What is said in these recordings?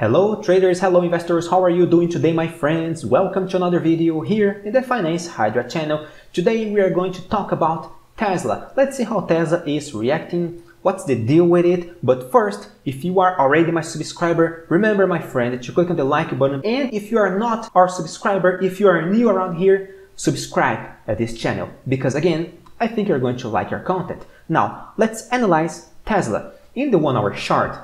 Hello traders, hello investors, how are you doing today my friends? Welcome to another video here in the Finance Hydra channel. Today we are going to talk about Tesla. Let's see how Tesla is reacting, what's the deal with it. But first, if you are already my subscriber, remember my friend to click on the like button. And if you are not our subscriber, if you are new around here, subscribe at this channel. Because again, I think you're going to like our content. Now, let's analyze Tesla. In the one hour chart,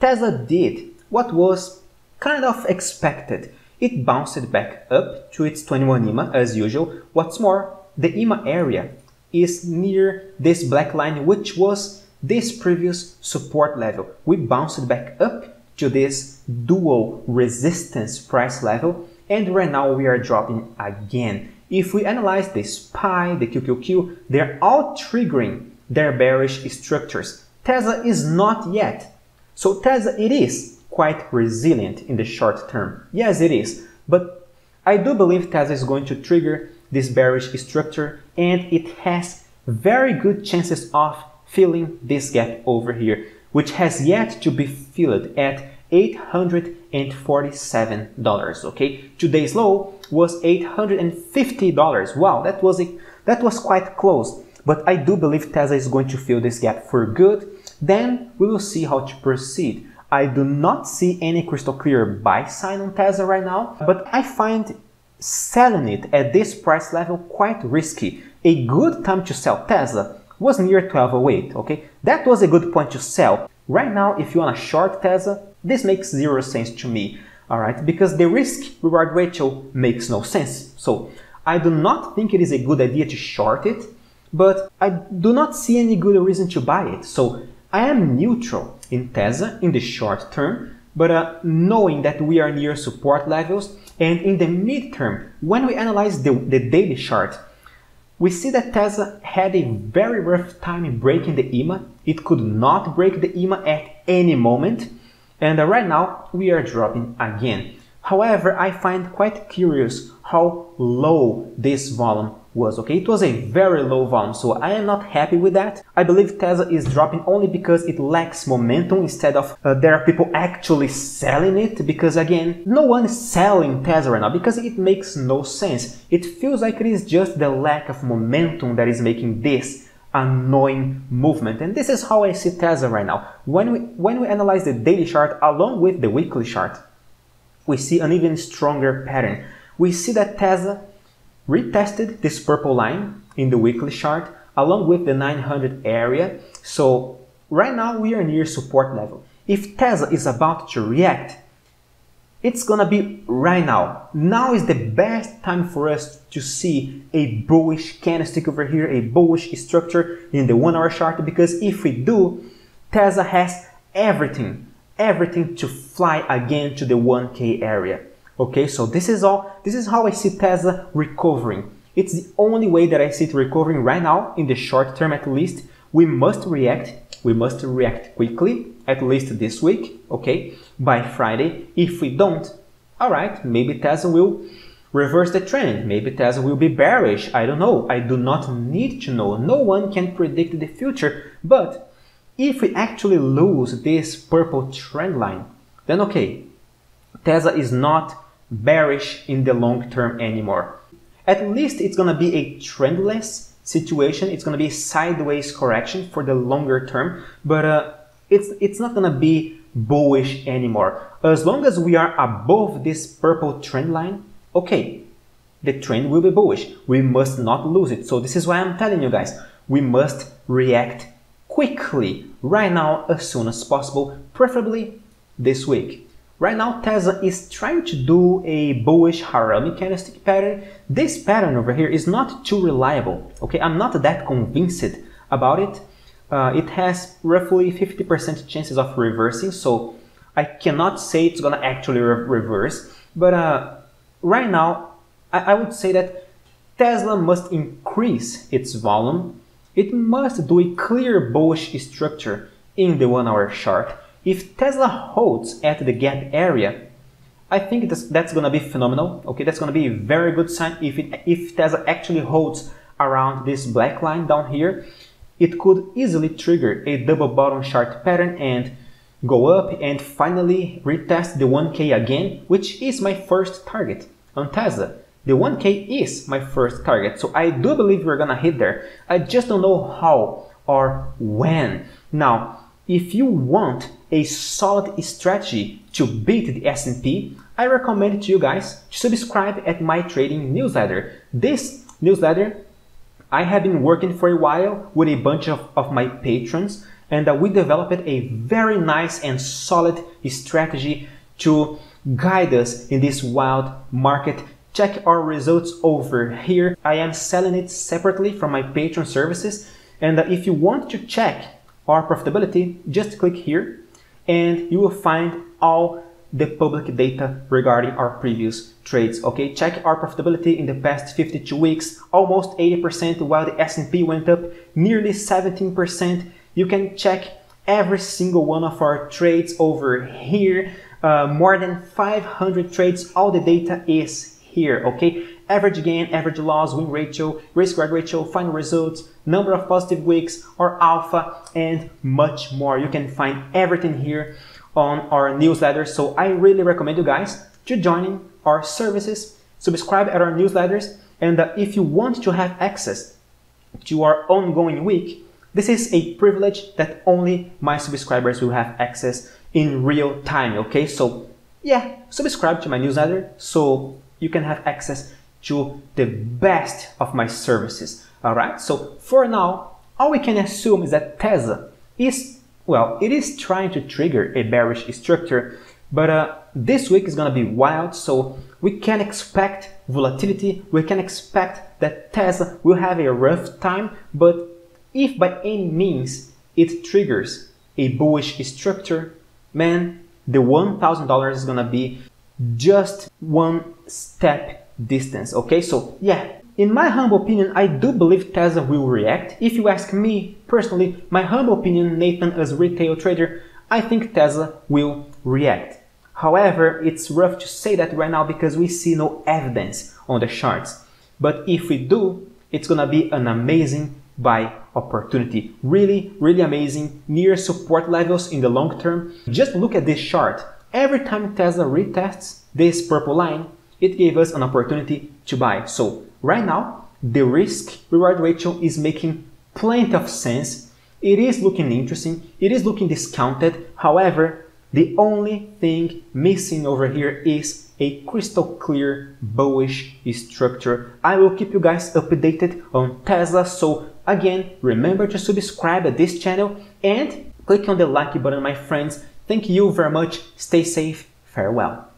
Tesla did what was kind of expected. It bounced back up to its 21 EMA as usual. What's more, the EMA area is near this black line, which was this previous support level. We bounced back up to this dual resistance price level, and right now we are dropping again. If we analyze the SPY, the QQQ, they're all triggering their bearish structures. Tesla is not yet. So Tesla it is quite resilient in the short term. Yes, it is. But I do believe Tesla is going to trigger this bearish structure and it has very good chances of filling this gap over here, which has yet to be filled at $847. Okay, today's low was $850. Wow, that was a, that was quite close. But I do believe Tesla is going to fill this gap for good. Then we will see how to proceed. I do not see any crystal clear buy sign on Tesla right now, but I find selling it at this price level quite risky. A good time to sell Tesla was near 1208, okay? That was a good point to sell. Right now, if you want to short Tesla, this makes zero sense to me, alright? Because the risk reward ratio makes no sense. So I do not think it is a good idea to short it, but I do not see any good reason to buy it. So I am neutral in Tesla in the short term, but uh, knowing that we are near support levels and in the midterm, when we analyze the, the daily chart, we see that Tesla had a very rough time in breaking the EMA. It could not break the EMA at any moment. And uh, right now we are dropping again. However, I find quite curious how low this volume was, okay? It was a very low volume, so I am not happy with that. I believe Tesla is dropping only because it lacks momentum instead of uh, there are people actually selling it because again, no one is selling Tesla right now because it makes no sense. It feels like it is just the lack of momentum that is making this annoying movement. And this is how I see Tesla right now. When we, when we analyze the daily chart along with the weekly chart, we see an even stronger pattern. We see that Tesla retested this purple line in the weekly chart along with the 900 area. So right now we are near support level. If Tesla is about to react, it's gonna be right now. Now is the best time for us to see a bullish candlestick over here, a bullish structure in the one hour chart because if we do, Tesla has everything, everything to fly again to the 1K area. Okay, so this is all, this is how I see Tesla recovering. It's the only way that I see it recovering right now, in the short term at least. We must react, we must react quickly, at least this week, okay, by Friday. If we don't, all right, maybe Tesla will reverse the trend. Maybe Tesla will be bearish. I don't know. I do not need to know. No one can predict the future. But if we actually lose this purple trend line, then okay, Tesla is not bearish in the long term anymore. At least it's gonna be a trendless situation. It's gonna be a sideways correction for the longer term, but uh, it's it's not gonna be bullish anymore. As long as we are above this purple trend line, okay, the trend will be bullish. We must not lose it. So this is why I'm telling you guys, we must react quickly right now as soon as possible, preferably this week. Right now, Tesla is trying to do a bullish Harami candlestick pattern. This pattern over here is not too reliable. Okay, I'm not that convinced about it. Uh, it has roughly 50% chances of reversing, so I cannot say it's gonna actually re reverse. But uh, right now, I, I would say that Tesla must increase its volume. It must do a clear bullish structure in the one hour chart if Tesla holds at the gap area, I think that's, that's going to be phenomenal. Okay, that's going to be a very good sign. If, it, if Tesla actually holds around this black line down here, it could easily trigger a double bottom chart pattern and go up and finally retest the 1K again, which is my first target on Tesla. The 1K is my first target, so I do believe we're gonna hit there. I just don't know how or when. Now, if you want a solid strategy to beat the S&P, I recommend to you guys to subscribe at my trading newsletter. This newsletter, I have been working for a while with a bunch of, of my patrons and uh, we developed a very nice and solid strategy to guide us in this wild market. Check our results over here. I am selling it separately from my Patreon services. And uh, if you want to check our profitability, just click here and you will find all the public data regarding our previous trades. Okay, check our profitability in the past 52 weeks, almost 80% while the S&P went up nearly 17%. You can check every single one of our trades over here. Uh, more than 500 trades, all the data is here, okay? Average gain, average loss, win ratio, risk reward ratio, final results, number of positive weeks, or alpha, and much more. You can find everything here on our newsletter. So I really recommend you guys to join our services, subscribe at our newsletters, and uh, if you want to have access to our ongoing week, this is a privilege that only my subscribers will have access in real time, okay? So yeah, subscribe to my newsletter so you can have access to the best of my services, all right? So for now, all we can assume is that Tesla is, well, it is trying to trigger a bearish structure, but uh, this week is gonna be wild, so we can expect volatility, we can expect that Tesla will have a rough time, but if by any means it triggers a bullish structure, man, the $1,000 is gonna be just one step distance, okay? So yeah, in my humble opinion, I do believe Tesla will react. If you ask me personally, my humble opinion, Nathan as a retail trader, I think Tesla will react. However, it's rough to say that right now because we see no evidence on the charts. But if we do, it's gonna be an amazing buy opportunity. Really, really amazing, near support levels in the long term. Just look at this chart. Every time Tesla retests this purple line, it gave us an opportunity to buy. So right now, the risk reward ratio is making plenty of sense. It is looking interesting. It is looking discounted. However, the only thing missing over here is a crystal clear bullish structure. I will keep you guys updated on Tesla. So Again, remember to subscribe at this channel and click on the like button, my friends. Thank you very much. Stay safe. Farewell.